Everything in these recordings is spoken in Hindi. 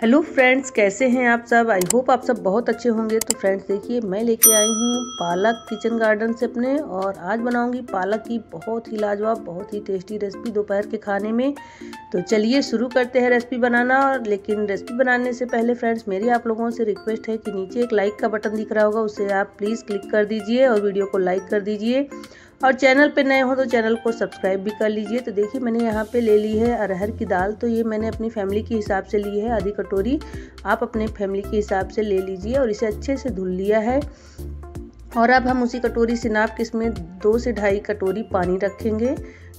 हेलो फ्रेंड्स, कैसे हैं आप सब? आई होप आप सब बहुत अच्छे होंगे। तो फ्रेंड्स, देखिए, मैं लेके आई हूँ पालक किचन गार्डन से अपने, और आज बनाऊँगी पालक की बहुत ही लाजवाब, बहुत ही टेस्टी रेसिपी दोपहर के खाने में। तो चलिए, शुरू करते हैं रेसिपी बनाना। और लेकिन रेसिपी बनाने से पहले फ्रेंड्स, मेरी आप लोगों से रिक्वेस्ट है कि नीचे एक लाइक का बटन दिख रहा होगा, उसे आप प्लीज़ क्लिक कर दीजिए और वीडियो को लाइक कर दीजिए। और चैनल पे नए हो तो चैनल को सब्सक्राइब भी कर लीजिए। तो देखिए, मैंने यहाँ पे ले ली है अरहर की दाल। तो ये मैंने अपनी फैमिली के हिसाब से ली है, आधी कटोरी। आप अपने फैमिली के हिसाब से ले लीजिए और इसे अच्छे से धुल लिया है। और अब हम उसी कटोरी से नाप के इसमें दो से ढाई कटोरी पानी रखेंगे।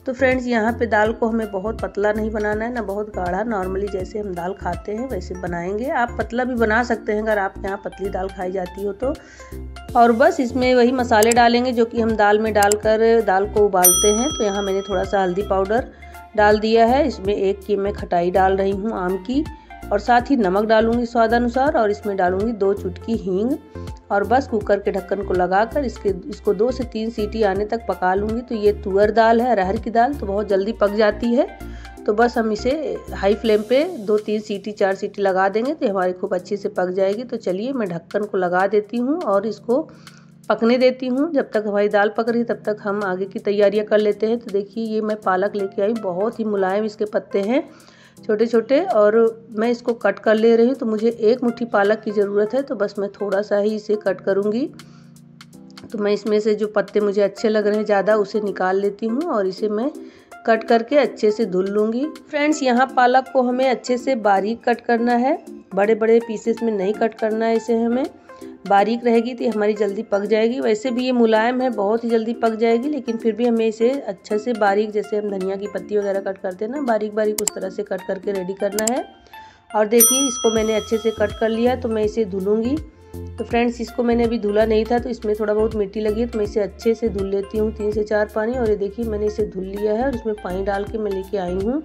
तो फ्रेंड्स यहाँ पे दाल को हमें बहुत पतला नहीं बनाना है, ना बहुत गाढ़ा। नॉर्मली जैसे हम दाल खाते हैं, वैसे बनाएँगे। आप पतला भी बना सकते हैं अगर आप यहाँ पतली दाल खाई जाती हो तो। और बस इसमें वही मसाले डालेंगे जो कि हम दाल में डालकर दाल को उबालते हैं। तो यहाँ मैंने थोड़ा सा हल्दी पाउडर डाल दिया है। इसमें एक की मैं खटाई डाल रही हूँ आम की। और साथ ही नमक डालूँगी स्वाद अनुसार और इसमें डालूँगी दो चुटकी हींग और बस कुकर के ढक्कन को लगाकर इसके, इसको दो से तीन सीटी आने तक पका लूँगी। तो ये तुअर दाल है, अरहर की दाल तो बहुत जल्दी पक जाती है। तो बस हम इसे हाई फ्लेम पे दो तीन सीटी, चार सीटी लगा देंगे तो हमारी खूब अच्छे से पक जाएगी। तो चलिए मैं ढक्कन को लगा देती हूँ और इसको पकने देती हूँ। जब तक हमारी दाल पक रही है, तब तक हम आगे की तैयारियाँ कर लेते हैं। तो देखिए, ये मैं पालक लेके आई, बहुत ही मुलायम इसके पत्ते हैं। छोटे छोटे और मैं इसको कट कर ले रही हूँ तो मुझे एक मुट्ठी पालक की ज़रूरत है तो बस मैं थोड़ा सा ही इसे कट करूँगी। तो मैं इसमें से जो पत्ते मुझे अच्छे लग रहे हैं, ज़्यादा उसे निकाल लेती हूँ और इसे मैं कट करके अच्छे से धुल लूँगी। फ्रेंड्स, यहाँ पालक को हमें अच्छे से बारीक कट करना है बड़े बड़े पीसेस में नहीं कट करना है इसे हमें। बारीक रहेगी तो हमारी जल्दी पक जाएगी। वैसे भी ये मुलायम है, बहुत ही जल्दी पक जाएगी, लेकिन फिर भी हमें इसे अच्छे से बारीक, जैसे हम धनिया की पत्ती वगैरह कट करते हैं ना, बारीक बारीक उस तरह से कट करके रेडी करना है। और देखिए, इसको मैंने अच्छे से कट कर लिया तो मैं इसे धुलूँगी। तो फ्रेंड्स, इसको मैंने अभी धुला नहीं था तो इसमें थोड़ा बहुत मिट्टी लगी है तो मैं इसे अच्छे से धुल लेती हूँ, तीन से चार पानी। और ये देखिए, मैंने इसे धुल लिया है और इसमें पानी डाल के मैं लेके आई हूँ।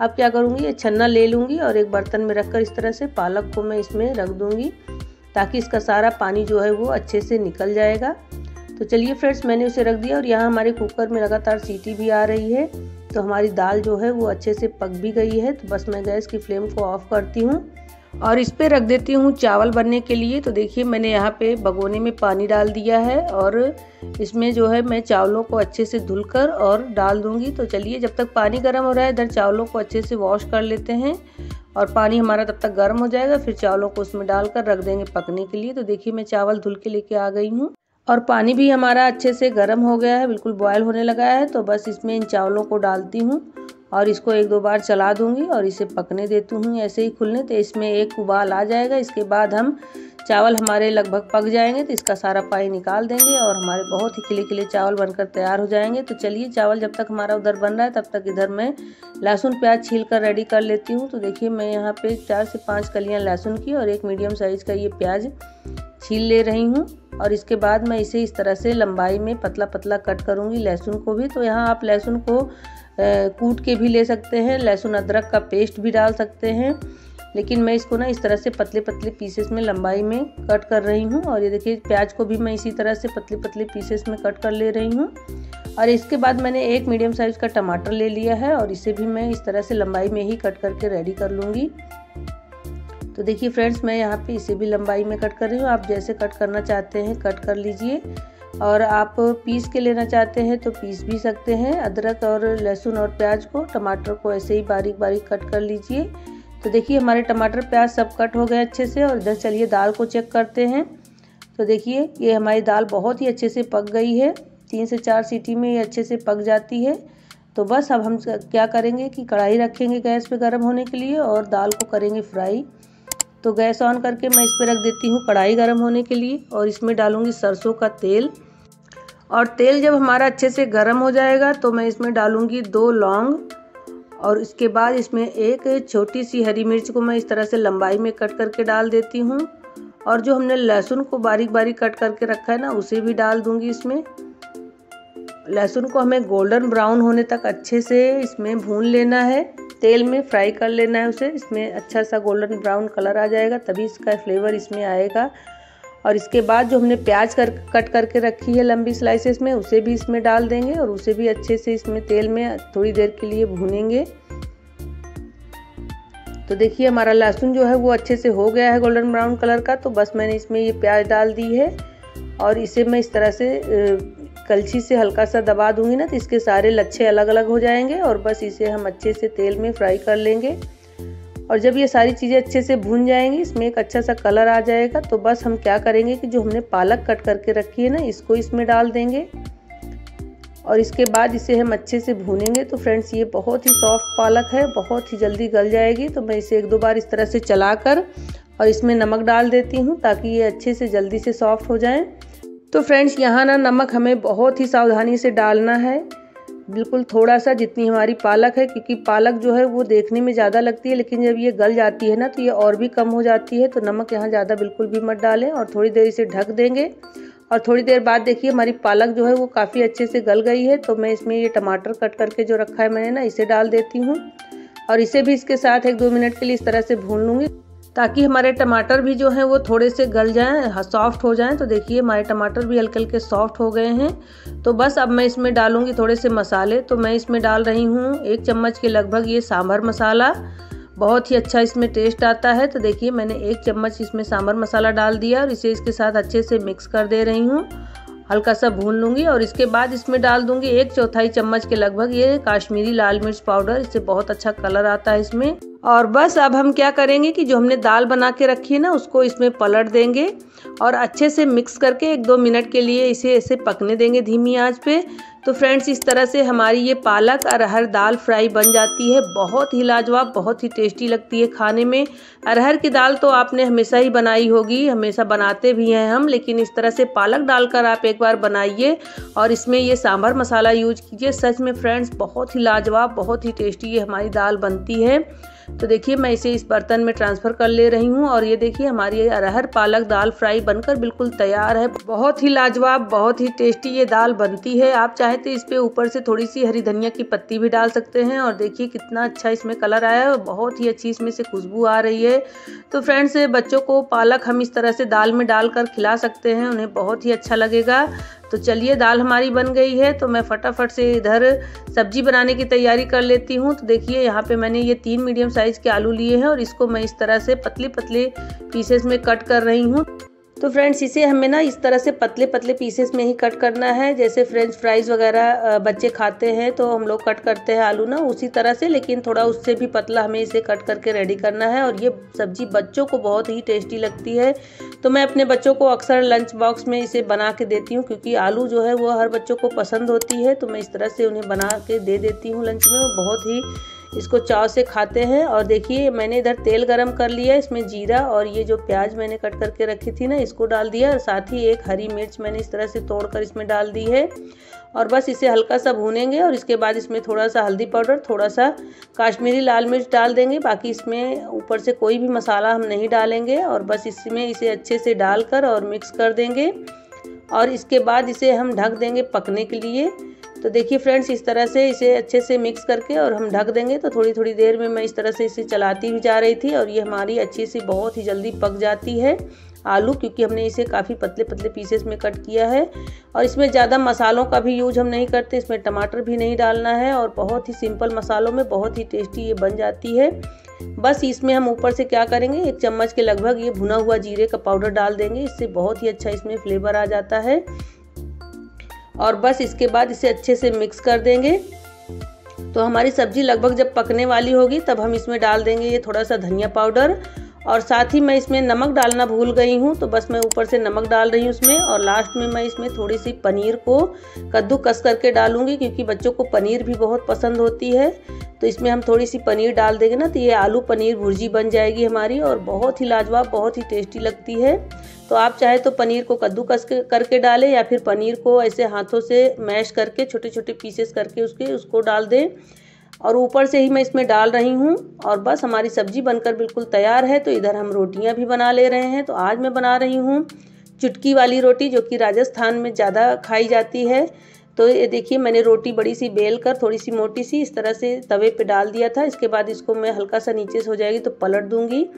अब क्या करूँगी, ये छन्ना ले लूँगी और एक बर्तन में रखकर इस तरह से पालक को मैं इसमें रख दूँगी। ताकि इसका सारा पानी जो है वो अच्छे से निकल जाएगा। तो चलिए फ्रेंड्स, मैंने उसे रख दिया और यहाँ हमारे कुकर में लगातार सीटी भी आ रही है। तो हमारी दाल जो है वो अच्छे से पक भी गई है। तो बस मैं गैस की फ्लेम को ऑफ़ करती हूँ। और इस पर रख देती हूँ चावल बनने के लिए। तो देखिए, मैंने यहाँ पे भगोने में पानी डाल दिया है और इसमें जो है मैं चावलों को अच्छे से धुलकर और डाल दूँगी। तो चलिए, जब तक पानी गर्म हो रहा है, इधर चावलों को अच्छे से वॉश कर लेते हैं और पानी हमारा तब तक गर्म हो जाएगा। फिर चावलों को उसमें डालकर रख देंगे पकने के लिए। तो देखिए, मैं चावल धुल के लेके आ गई हूँ और पानी भी हमारा अच्छे से गर्म हो गया है, बिल्कुल बॉयल होने लगा है। तो बस इसमें इन चावलों को डालती हूँ। और इसको एक दो बार चला दूँगी और इसे पकने देती हूँ। ऐसे ही खुलने तो इसमें एक उबाल आ जाएगा। इसके बाद हम चावल हमारे लगभग पक जाएँगे तो इसका सारा पानी निकाल देंगे और हमारे बहुत ही खिले खिले चावल बनकर तैयार हो जाएँगे। तो चलिए, चावल जब तक हमारा उधर बन रहा है, तब तक इधर मैं लहसुन प्याज छील कर रेडी कर लेती हूँ। तो देखिए, मैं यहाँ पे चार से पाँच कलियाँ लहसुन की और एक मीडियम साइज़ का ये प्याज छील ले रही हूँ। और इसके बाद मैं इसे इस तरह से लंबाई में पतला पतला कट करूँगी लहसुन को भी। तो यहाँ आप लहसुन को कूट के भी ले सकते हैं, लहसुन, अदरक का पेस्ट भी डाल सकते हैं। लेकिन मैं इसको ना इस तरह से पतले पतले पीसेस में लंबाई में कट कर रही हूँ और ये देखिए प्याज को भी मैं इसी तरह से पतले पतले पीसेस में कट कर ले रही हूँ। और इसके बाद मैंने एक मीडियम साइज़ का टमाटर ले लिया है और इसे भी मैं इस तरह से लंबाई में ही कट करके रेडी कर लूँगी। तो देखिए फ्रेंड्स मैं यहाँ पे इसे भी लंबाई में कट कर रही हूँ। आप जैसे कट करना चाहते हैं कट कर लीजिए। और आप पीस के लेना चाहते हैं तो पीस भी सकते हैं। अदरक और लहसुन और प्याज को, टमाटर को ऐसे ही बारीक बारीक कट कर लीजिए। तो देखिए, हमारे टमाटर प्याज सब कट हो गए अच्छे से और इधर चलिए दाल को चेक करते हैं। तो देखिए, ये हमारी दाल बहुत ही अच्छे से पक गई है। तीन से चार सीटी में ये अच्छे से पक जाती है। तो बस अब हम क्या करेंगे कि कढ़ाई रखेंगे गैस पे गर्म होने के लिए और दाल को करेंगे फ्राई। तो गैस ऑन करके मैं इस पर रख देती हूँ कढ़ाई गर्म होने के लिए और इसमें डालूँगी सरसों का तेल। और तेल जब हमारा अच्छे से गर्म हो जाएगा तो मैं इसमें डालूँगी दो लौंग और इसके बाद इसमें एक छोटी सी हरी मिर्च को मैं इस तरह से लंबाई में कट करके डाल देती हूँ। और जो हमने लहसुन को बारीक बारीक कट करके रखा है ना, उसे भी डाल दूँगी इसमें। लहसुन को हमें गोल्डन ब्राउन होने तक अच्छे से इसमें भून लेना है। तेल में फ्राई कर लेना है उसे। इसमें अच्छा सा गोल्डन ब्राउन कलर आ जाएगा, तभी इसका फ्लेवर इसमें आएगा। और इसके बाद जो हमने प्याज कर, कट करके रखी है लंबी स्लाइसेस में, उसे भी इसमें डाल देंगे और उसे भी अच्छे से इसमें तेल में थोड़ी देर के लिए भूनेंगे। तो देखिए हमारा लहसुन जो है वो अच्छे से हो गया है गोल्डन ब्राउन कलर का तो बस मैंने इसमें ये प्याज डाल दी है। और इसे मैं इस तरह से कलछी से हल्का सा दबा दूँगी ना तो इसके सारे लच्छे अलग अलग हो जाएँगे और बस इसे हम अच्छे से तेल में फ्राई कर लेंगे। और जब ये सारी चीज़ें अच्छे से भून जाएँगी, इसमें एक अच्छा सा कलर आ जाएगा तो बस हम क्या करेंगे कि जो हमने पालक कट करके रखी है ना, इसको इसमें डाल देंगे। और इसके बाद इसे हम अच्छे से भूनेंगे तो फ्रेंड्स ये बहुत ही सॉफ्ट पालक है, बहुत ही जल्दी गल जाएगी तो मैं इसे एक दो बार इस तरह से चलाकर और इसमें नमक डाल देती हूँ, ताकि ये अच्छे से जल्दी से सॉफ्ट हो जाए। तो फ्रेंड्स यहाँ ना नमक हमें बहुत ही सावधानी से डालना है। बिल्कुल थोड़ा सा जितनी हमारी पालक है, क्योंकि पालक जो है वो देखने में ज़्यादा लगती है, लेकिन जब ये गल जाती है ना तो ये और भी कम हो जाती है। तो नमक यहाँ ज़्यादा बिल्कुल भी मत डालें और थोड़ी देर इसे ढक देंगे। और थोड़ी देर बाद देखिए, हमारी पालक जो है वो काफ़ी अच्छे से गल गई है। तो मैं इसमें ये टमाटर कट करके जो रखा है, मैंने ना इसे डाल देती हूँ। और इसे भी इसके साथ एक दो मिनट के लिए इस तरह से भून लूँगी। ताकि हमारे टमाटर भी जो हैं वो थोड़े से गल जाएँ सॉफ्ट हो जाएँ। तो देखिए, हमारे टमाटर भी हल्के हल्के सॉफ्ट हो गए हैं। तो बस अब मैं इसमें डालूँगी थोड़े से मसाले। तो मैं इसमें डाल रही हूँ एक चम्मच के लगभग ये सांभर मसाला। बहुत ही अच्छा इसमें टेस्ट आता है। तो देखिए, मैंने एक चम्मच इसमें सांभर मसाला डाल दिया और इसे इसके साथ अच्छे से मिक्स कर दे रही हूँ। हल्का सा भून लूँगी और इसके बाद इसमें डाल दूँगी एक चौथाई चम्मच के लगभग ये काश्मीरी लाल मिर्च पाउडर। इससे बहुत अच्छा कलर आता है इसमें। और बस अब हम क्या करेंगे कि जो हमने दाल बना के रखी है ना, उसको इसमें पलट देंगे और अच्छे से मिक्स करके एक दो मिनट के लिए इसे ऐसे पकने देंगे धीमी आँच पे। तो फ्रेंड्स इस तरह से हमारी ये पालक अरहर दाल फ्राई बन जाती है। बहुत ही लाजवाब, बहुत ही टेस्टी लगती है खाने में। अरहर की दाल तो आपने हमेशा ही बनाई होगी, हमेशा बनाते भी हैं हम, लेकिन इस तरह से पालक डालकर आप एक बार बनाइए और इसमें ये सांभर मसाला यूज़ कीजिए। सच में फ्रेंड्स बहुत ही लाजवाब, बहुत ही टेस्टी ये हमारी दाल बनती है। तो देखिए, मैं इसे इस बर्तन में ट्रांसफ़र कर ले रही हूँ और ये देखिए, हमारी अरहर पालक दाल फ्राई बनकर बिल्कुल तैयार है। बहुत ही लाजवाब, बहुत ही टेस्टी ये दाल बनती है। आप चाहे तो इस पर ऊपर से थोड़ी सी हरी धनिया की पत्ती भी डाल सकते हैं और देखिए, कितना अच्छा इसमें कलर आया है बहुत ही अच्छी इसमें से खुशबू आ रही है। तो फ्रेंड्स बच्चों को पालक हम इस तरह से दाल में डालकर खिला सकते हैं, उन्हें बहुत ही अच्छा लगेगा। तो चलिए, दाल हमारी बन गई है तो मैं फटाफट से इधर सब्ज़ी बनाने की तैयारी कर लेती हूँ। तो देखिए, यहाँ पे मैंने ये तीन मीडियम साइज़ के आलू लिए हैं और इसको मैं इस तरह से पतले पतले पीसेस में कट कर रही हूँ। तो फ्रेंड्स इसे हमें ना इस तरह से पतले पतले पीसेस में ही कट करना है। जैसे फ्रेंच फ्राइज़ वगैरह बच्चे खाते हैं तो हम लोग कट करते हैं आलू ना उसी तरह से, लेकिन थोड़ा उससे भी पतला हमें इसे कट करके रेडी करना है। और ये सब्ज़ी बच्चों को बहुत ही टेस्टी लगती है। तो मैं अपने बच्चों को अक्सर लंच बॉक्स में इसे बना के देती हूँ, क्योंकि आलू जो है वो हर बच्चों को पसंद होती है तो मैं इस तरह से उन्हें बना के दे देती हूँ लंच में। बहुत ही इसको चाव से खाते हैं और देखिए, मैंने इधर तेल गरम कर लिया, इसमें जीरा और ये जो प्याज मैंने कट करके रखी थी ना, इसको डाल दिया और साथ ही एक हरी मिर्च मैंने इस तरह से तोड़कर इसमें डाल दी है। और बस इसे हल्का सा भूनेंगे और इसके बाद इसमें थोड़ा सा हल्दी पाउडर, थोड़ा सा काश्मीरी लाल मिर्च डाल देंगे। बाकी इसमें ऊपर से कोई भी मसाला हम नहीं डालेंगे और बस इसमें इसे अच्छे से डालकर और मिक्स कर देंगे। और इसके बाद इसे हम ढक देंगे पकने के लिए। तो देखिए फ्रेंड्स, इस तरह से इसे अच्छे से मिक्स करके और हम ढक देंगे। तो थोड़ी थोड़ी देर में मैं इस तरह से इसे चलाती भी जा रही थी और ये हमारी अच्छी सी बहुत ही जल्दी पक जाती है आलू, क्योंकि हमने इसे काफ़ी पतले पतले पीसेस में कट किया है। और इसमें ज़्यादा मसालों का भी यूज़ हम नहीं करते, इसमें टमाटर भी नहीं डालना है और बहुत ही सिंपल मसालों में बहुत ही टेस्टी ये बन जाती है। बस इसमें हम ऊपर से क्या करेंगे, एक चम्मच के लगभग ये भुना हुआ जीरे का पाउडर डाल देंगे, इससे बहुत ही अच्छा इसमें फ्लेवर आ जाता है। और बस इसके बाद इसे अच्छे से मिक्स कर देंगे। तो हमारी सब्ज़ी लगभग जब पकने वाली होगी, तब हम इसमें डाल देंगे ये थोड़ा सा धनिया पाउडर। और साथ ही मैं इसमें नमक डालना भूल गई हूँ तो बस मैं ऊपर से नमक डाल रही हूँ उसमें और लास्ट में मैं इसमें थोड़ी सी पनीर को कद्दू कस करके डालूँगी, क्योंकि बच्चों को पनीर भी बहुत पसंद होती है। तो इसमें हम थोड़ी सी पनीर डाल देंगे ना तो ये आलू पनीर भुर्जी बन जाएगी हमारी और बहुत ही लाजवाब, बहुत ही टेस्टी लगती है। तो आप चाहे तो पनीर को कद्दू कस करके डालें या फिर पनीर को ऐसे हाथों से मैश करके छोटे छोटे पीसेस करके उसके उसको डाल दें। और ऊपर से ही मैं इसमें डाल रही हूँ और बस हमारी सब्ज़ी बनकर बिल्कुल तैयार है। तो इधर हम रोटियाँ भी बना ले रहे हैं। तो आज मैं बना रही हूँ चुटकी वाली रोटी जो कि राजस्थान में ज़्यादा खाई जाती है। तो ये देखिए मैंने रोटी बड़ी सी बेल कर थोड़ी सी मोटी सी, इस तरह से तवे पे डाल दिया था। इसके बाद इसको मैं हल्का सा नीचे से हो जाएगी तो पलट दूँगी।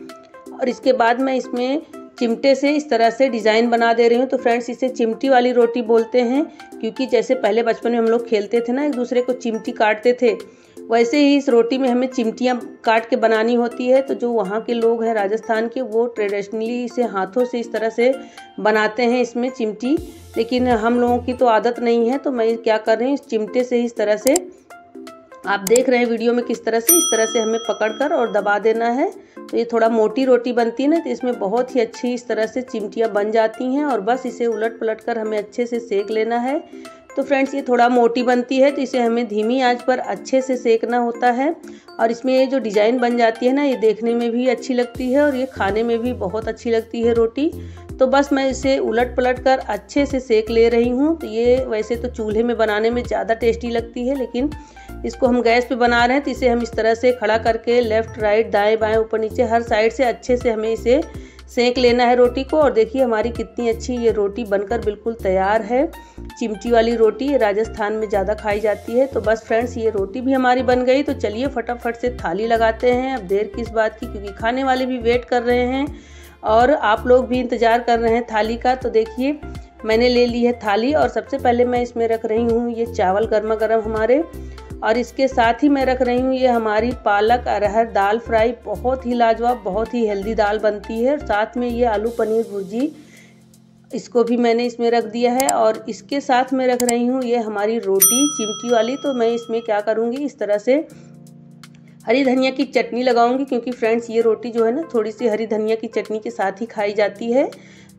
और इसके बाद मैं इसमें चिमटे से इस तरह से डिज़ाइन बना दे रही हूँ। तो फ्रेंड्स, इसे चिमटी वाली रोटी बोलते हैं, क्योंकि जैसे पहले बचपन में हम लोग खेलते थे ना, एक दूसरे को चिमटी काटते थे। वैसे ही इस रोटी में हमें चिमटियाँ काट के बनानी होती है। तो जो वहाँ के लोग हैं राजस्थान के, वो ट्रेडिशनली इसे हाथों से इस तरह से बनाते हैं इसमें चिमटी। लेकिन हम लोगों की तो आदत नहीं है तो मैं क्या कर रही हूँ, इस चिमटे से इस तरह से आप देख रहे हैं वीडियो में किस तरह से, इस तरह से हमें पकड़कर और दबा देना है। तो ये थोड़ा मोटी रोटी बनती है ना तो इसमें बहुत ही अच्छी इस तरह से चिमटियाँ बन जाती हैं और बस इसे उलट पलट कर हमें अच्छे से सेक लेना है। तो फ्रेंड्स, ये थोड़ा मोटी बनती है तो इसे हमें धीमी आँच पर अच्छे से सेकना होता है। और इसमें ये जो डिज़ाइन बन जाती है ना, ये देखने में भी अच्छी लगती है और ये खाने में भी बहुत अच्छी लगती है रोटी। तो बस मैं इसे उलट पलट कर अच्छे से सेक ले रही हूँ। तो ये वैसे तो चूल्हे में बनाने में ज़्यादा टेस्टी लगती है, लेकिन इसको हम गैस पे बना रहे हैं तो इसे हम इस तरह से खड़ा करके लेफ़्ट, राइट, दाएँ, बाएँ, ऊपर, नीचे, हर साइड से अच्छे से हमें इसे सेक लेना है रोटी को। और देखिए हमारी कितनी अच्छी ये रोटी बनकर बिल्कुल तैयार है। चिमटी वाली रोटी ये राजस्थान में ज़्यादा खाई जाती है। तो बस फ्रेंड्स, ये रोटी भी हमारी बन गई। तो चलिए फटाफट से थाली लगाते हैं। अब देर किस बात की? क्योंकि खाने वाले भी वेट कर रहे हैं और आप लोग भी इंतज़ार कर रहे हैं थाली का। तो देखिए, मैंने ले ली है थाली और सबसे पहले मैं इसमें रख रही हूँ ये चावल गर्मा गर्म हमारे। और इसके साथ ही मैं रख रही हूँ, ये हमारी पालक, अरहर, दाल फ्राई, बहुत ही लाजवाब, बहुत ही हेल्दी दाल बनती है। साथ में ये आलू पनीर भुर्जी, इसको भी मैंने इसमें रख दिया है। और इसके साथ मैं रख रही हूँ, ये हमारी रोटी, चिमकी वाली। तो मैं इसमें क्या करूँगी, इस तरह से हरी धनिया की चटनी लगाऊँगी, क्योंकि फ्रेंड्स, ये रोटी जो है ना, थोड़ी सी हरी धनिया की चटनी के साथ ही खाई जाती है।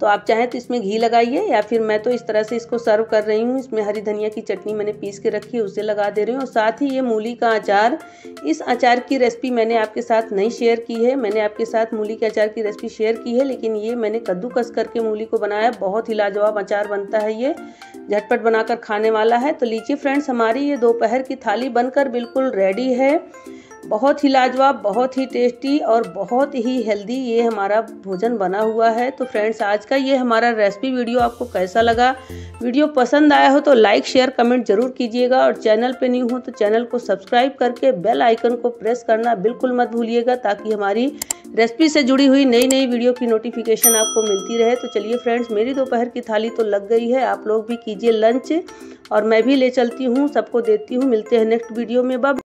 तो आप चाहें तो इसमें घी लगाइए या फिर मैं तो इस तरह से इसको सर्व कर रही हूँ। इसमें हरी धनिया की चटनी मैंने पीस के रखी है, उसे लगा दे रही हूँ। और साथ ही ये मूली का अचार, इस अचार की रेसिपी मैंने आपके साथ नहीं शेयर की है। मैंने आपके साथ मूली के अचार की रेसिपी शेयर की है, लेकिन ये मैंने कद्दूकस करके मूली को बनाया। बहुत ही लाजवाब अचार बनता है ये। झटपट बनाकर खाने वाला है। तो लीजिए फ्रेंड्स, हमारी ये दोपहर की थाली बनकर बिल्कुल रेडी है। बहुत ही लाजवाब, बहुत ही टेस्टी और बहुत ही हेल्दी ये हमारा भोजन बना हुआ है। तो फ्रेंड्स आज का ये हमारा रेसिपी वीडियो आपको कैसा लगा? वीडियो पसंद आया हो तो लाइक शेयर कमेंट ज़रूर कीजिएगा और चैनल पे न्यू हो तो चैनल को सब्सक्राइब करके बेल आइकन को प्रेस करना बिल्कुल मत भूलिएगा ताकि हमारी रेसिपी से जुड़ी हुई नई नई वीडियो की नोटिफिकेशन आपको मिलती रहे। तो चलिए फ्रेंड्स मेरी दोपहर की थाली तो लग गई है। आप लोग भी कीजिए लंच और मैं भी ले चलती हूँ। सबको देती हूँ। मिलते हैं नेक्स्ट वीडियो में। बब